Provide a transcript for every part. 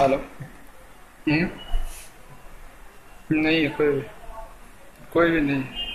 Hello. हम्म। नहीं कोई भी। कोई भी नहीं।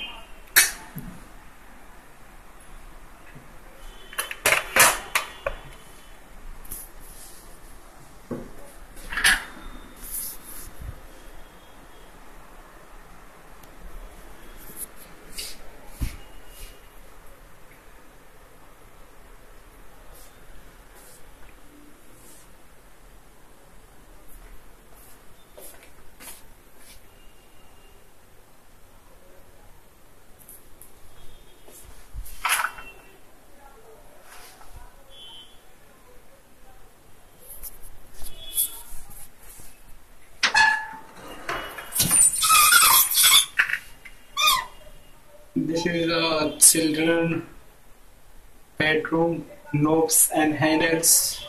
This is a children bedroom knobs and handles.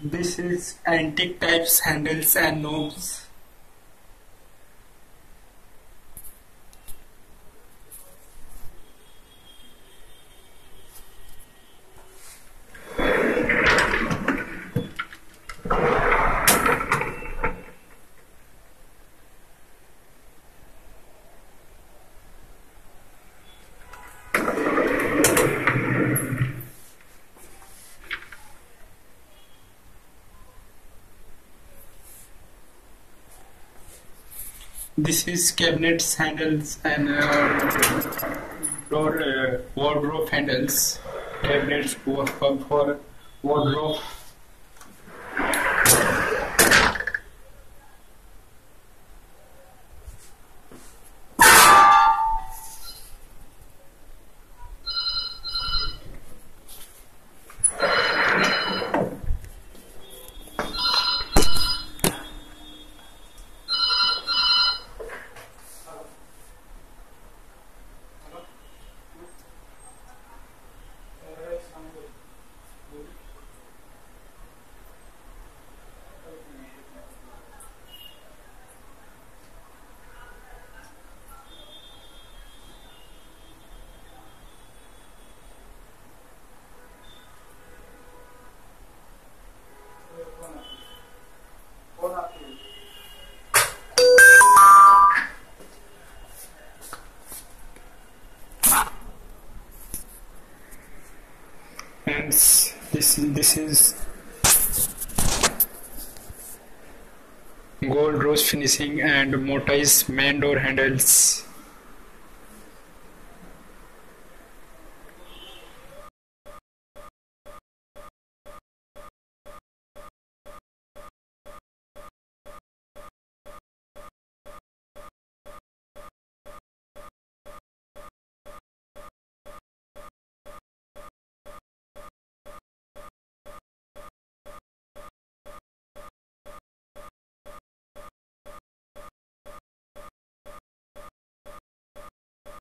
This is antique types handles and knobs. This is cabinets handles and uh, door uh, wardrobe handles. Cabinets for, for wardrobe. This this is gold rose finishing and mortise main door handles.